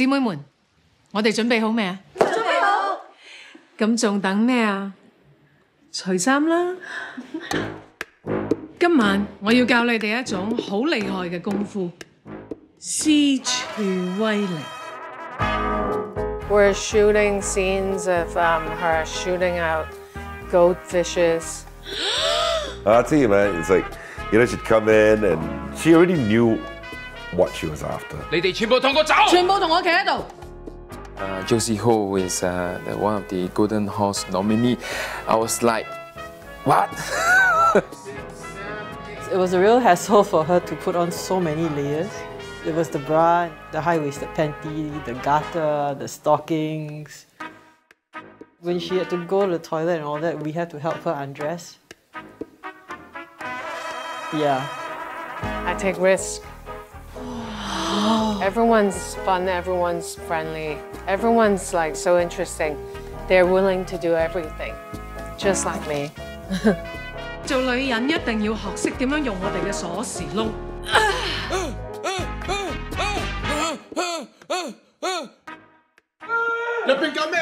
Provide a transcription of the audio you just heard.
姊妹們，我哋準備好未啊？準備好。咁仲等咩啊？除衫啦！今晚我要教你哋一種好厲害嘅功夫——私處威力。We're shooting scenes of um, her shooting out goldfishes. I tell you, man, it's like, you know, she'd come in and she already knew what she was after. 你哋全部同我走！全部同我企喺度。 Uh, Josie Ho is uh, the, one of the Golden Horse nominee. I was like, what? It was a real hassle for her to put on so many layers. It was the bra, the high-waisted panty, the garter, the stockings. When she had to go to the toilet and all that, we had to help her undress. Yeah. I take risks. everyone's fun, everyone's friendly, everyone's like so interesting. They're willing to do everything, just like me. 做女人一定要学识点样用我哋嘅锁匙窿。入边搞咩？